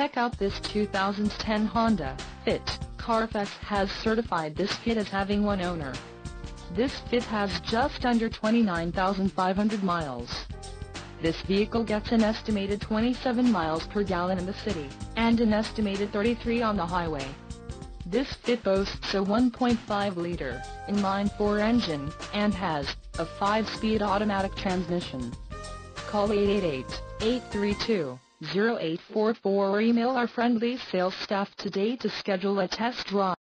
Check out this 2010 Honda Fit. Carfax has certified this Fit as having one owner. This Fit has just under 29,500 miles. This vehicle gets an estimated 27 miles per gallon in the city, and an estimated 33 on the highway. This Fit boasts a 1.5-liter, inline-four engine, and has a 5-speed automatic transmission. Call 888-832-0844 or email our friendly sales staff today to schedule a test drive.